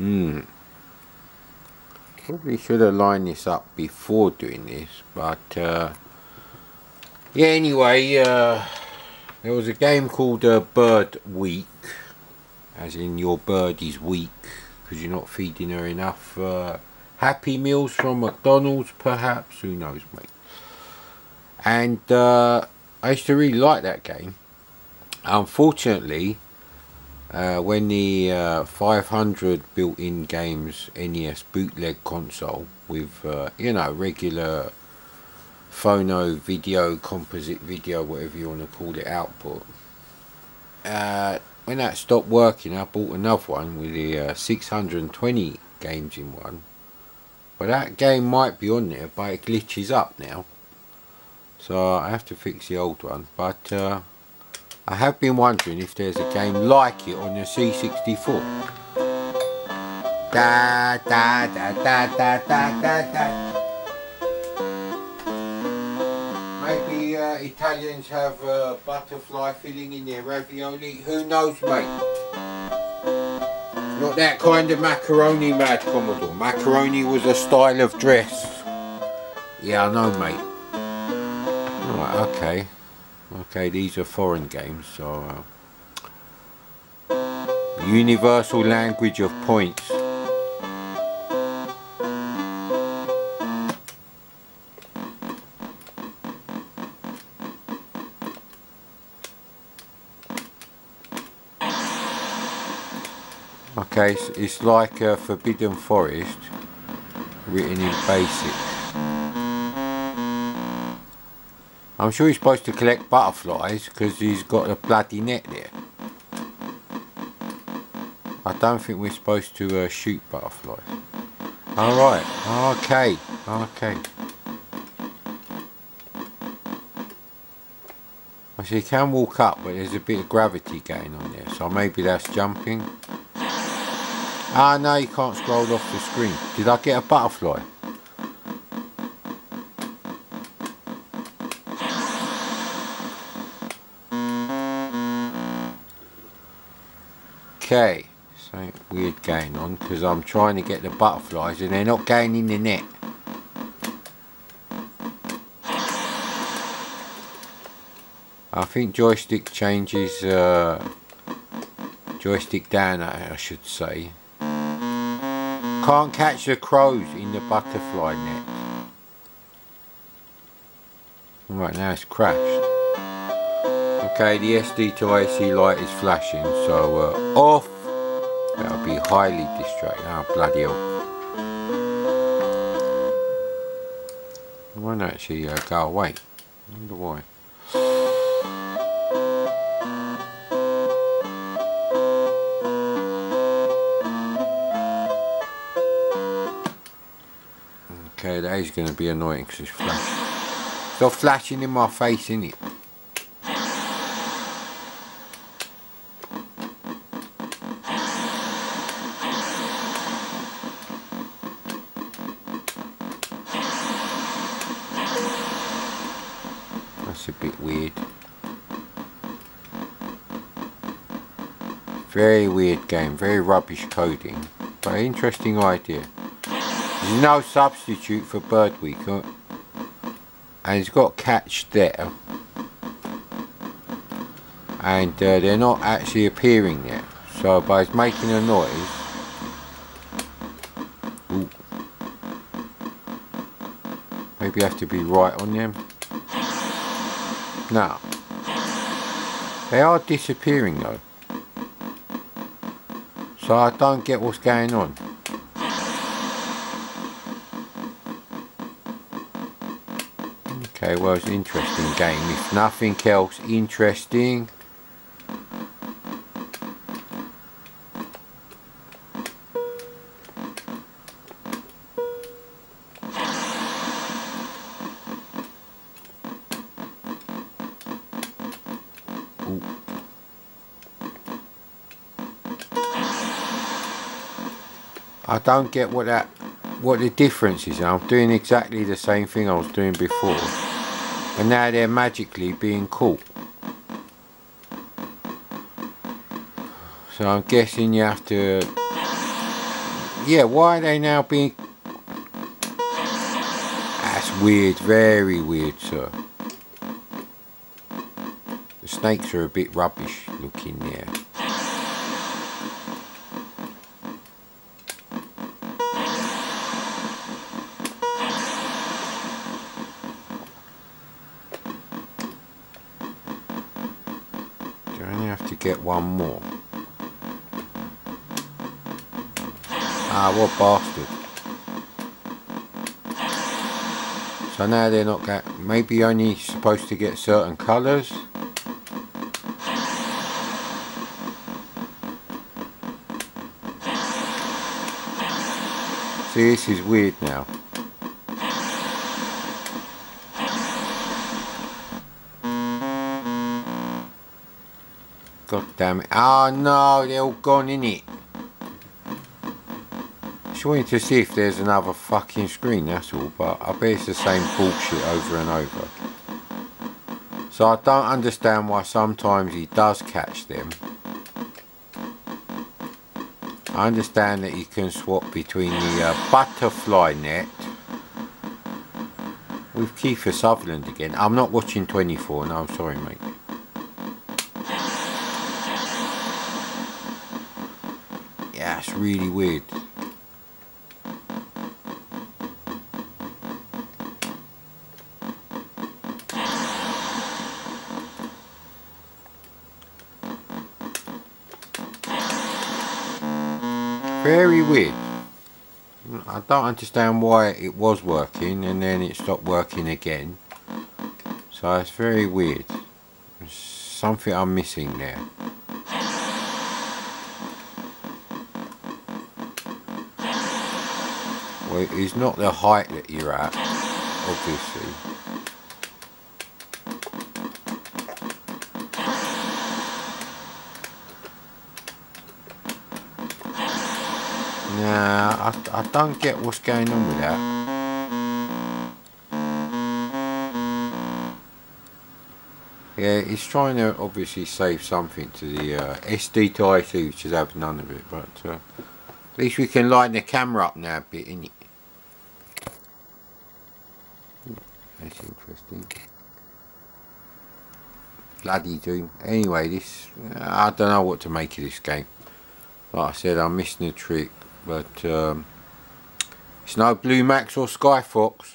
Hmm. Probably should have lined this up before doing this, but uh, yeah. Anyway, uh, there was a game called uh, Bird Week, as in your bird is weak because you're not feeding her enough uh, Happy Meals from McDonald's, perhaps. Who knows, mate? And uh, I used to really like that game. Unfortunately, uh, when the uh, 500 built-in games NES bootleg console with uh, you know regular phono video composite video whatever you want to call it output uh, when that stopped working I bought another one with the uh, 620 games in one. But that game might be on there but it glitches up now. So I have to fix the old one but uh, I have been wondering if there's a game like it on the C64. Da da da da da da da da. Maybe uh, Italians have uh, butterfly filling in their ravioli. Who knows, mate? Not that kind of macaroni, Mad Commodore. Macaroni was a style of dress. Yeah, I know, mate. Right, okay. Okay, these are foreign games, so uh, universal language of points. Okay, it's like a Forbidden Forest written in basic. I'm sure he's supposed to collect butterflies because he's got a bloody net there. I don't think we're supposed to uh, shoot butterflies. Alright, okay, okay. I see you can walk up but there's a bit of gravity going on there so maybe that's jumping. Ah no you can't scroll off the screen. Did I get a butterfly? Okay, something weird going on because I'm trying to get the butterflies and they're not going in the net. I think joystick changes, uh, joystick down I should say. Can't catch the crows in the butterfly net. Right now it's crashed. Okay, the SD2IEC light is flashing, so uh, off. That'll be highly distracting. Oh, bloody hell. It won't actually uh, go away. I wonder why. Okay, that is going to be annoying because it's flashing. Stop flashing in my face, innit? Very weird game, very rubbish coding, but interesting idea. There's no substitute for Bird Week, and it's got catch there, and uh, they're not actually appearing yet. So by making a noise, ooh, maybe I have to be right on them. No, they are disappearing though. So I don't get what's going on. Okay, well it's an interesting game. If nothing else interesting. I don't get what that what the difference is. I'm doing exactly the same thing I was doing before. And now they're magically being caught. So I'm guessing you have to yeah, why are they now being... That's weird, very weird, sir. Snakes are a bit rubbish looking there. Do I only have to get one more? Ah, what bastard. So now they're not going, maybe only supposed to get certain colours. See, this is weird now. God damn it. Oh no, they're all gone in it. Just wanted to see if there's another fucking screen, that's all, but I bet it's the same bullshit over and over. So I don't understand why sometimes he does catch them. I understand that you can swap between the uh, butterfly net with Kiefer Sutherland again. I'm not watching 24, no, I'm sorry mate. Yeah, it's really weird. Very mm. weird. I don't understand why it was working and then it stopped working again. So it's very weird. There's something I'm missing there. Well, it's not the height that you're at, obviously. I, don't get what's going on with that. Yeah, he's trying to obviously save something to the uh, SD2IEC, which is have none of it, but uh, at least we can line the camera up now a bit, innit? That's interesting. Bloody Doom. Anyway, this, I don't know what to make of this game. Like I said, I'm missing a trick but um, it's no Blue Max or Skyfox